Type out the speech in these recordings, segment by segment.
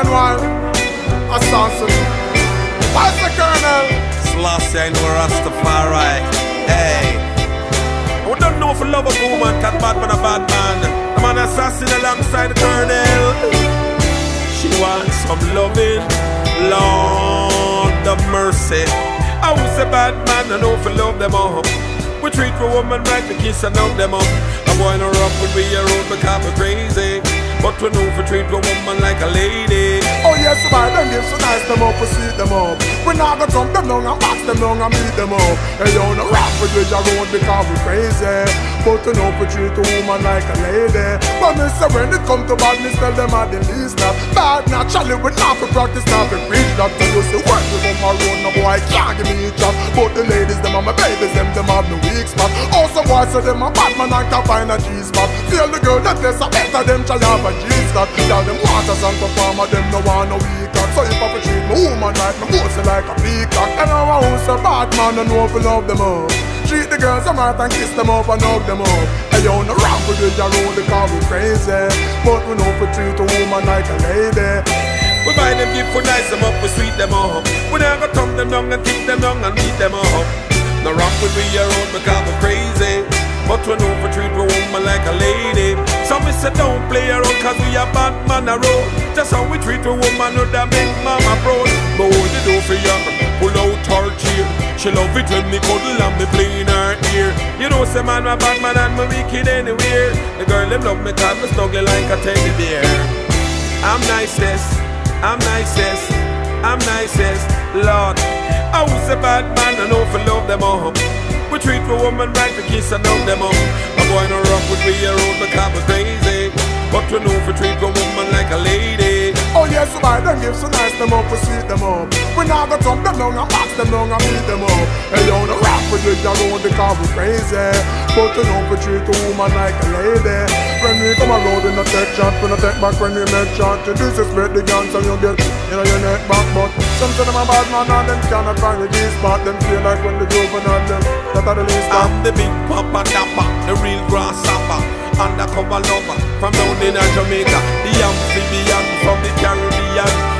and wine. Assassin. What's the colonel? Selassie, I know Rastafari. Hey. We don't know if love a woman, cat bad man a bad man. The man assassin alongside the colonel. She wants some loving. Lord of mercy. I was a bad man, I know if love them all. We treat a woman right, we kiss and hug them up. A boy no rough would be a road we crazy. But we know for treat a woman like a lady. Oh yes, buy them gifts so nice them up, we sweet them up. We not go thump them down and box them down and beat them up. Hey, you know, rap with we around because we crazy. But you know, we treat a woman like a lady. But me say when it come to badness, tell them I the least now. Bad naturally, we not for practice, not for preach. That tell you say work with them around, no boy can't give me a job. But the ladies, them are my babies, them, them have no weak spot. Also, boys say them a bad man and can find a G spot. Feel the girl that they a better, them try have a G spot. Tell them song performer, them no want no weak. So if I for treat my woman right, my bossy like a peacock. And I want a bad man, I know if love them all. Treat the girls I'm right and kiss them up and hug them up. Hey, you no rap with the road because we crazy. But we know we treat a woman like a lady. We buy them gift for nice them up, we sweet them up. We never thumb them down and kick them down and beat them up. No rock with we around because So don't play around cause we a bad man a road. Just how we treat a woman with a big mama proud. But what you do for you? Pull out her cheer. She love it when me cuddle and me play in her ear. You know, say man, my bad man and me wicked anywhere. The girl them love me cause me snuggle like a teddy bear. I'm nicest, I'm nicest, I'm nicest, Lord. I was a bad man, I know for love them all. We treat a woman right, we kiss and hug them up. A boy no rough with we around because gifts so nice them up, we sweet them up. We not go thump them down and box them down and beat them up. Hey, you no rap with the around because we crazy. But you know we treat a woman like a lady. When we come around, we no take shot, we no take back when we make shot. You disrespect the guns and you get, you know, your neck back. But some say them a bad man and them cannot find the G spot. Them feel like when the juvenile them, that are the least. I'm the big papa dapper, the real grasshopper, undercover lover from down in Jamaica, the amphibian from the Caribbean.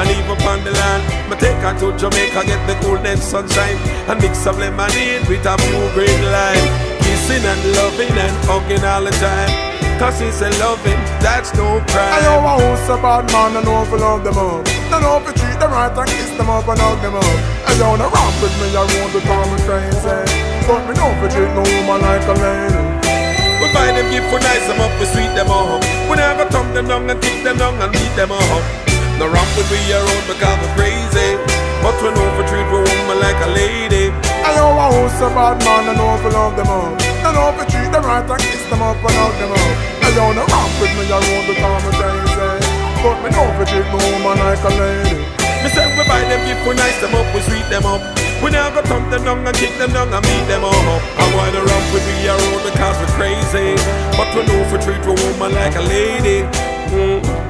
And even on the land. Me take her to Jamaica, get the golden sunshine and mix some lemonade with a few green lime. Kissing and loving and hugging all the time. Cause it's a loving, that's no crime. I know a house a bad man, I know if I love them up. I know if I treat them right and kiss them up and hug them up. I don't rap with me around because me crazy. But me know if I treat no woman like a lady. We buy them gift for nice them up, we sweet them up. We never thumb them down and kick them down and beat them up. No rap with we around because we're crazy. But we know for treat a woman like a lady. I know a house a bad man, I know if I love them up. I know if I treat them right and kiss them up and hug them up. I don't rap with me around because me crazy. But me know if I treat no woman like a lady. Me say we buy them gift for nice them up, we sweet them up. We never thump them down and kick them down and beat them up. I wanna run with we around because we're crazy. But we know for treat a woman like a lady. Mm.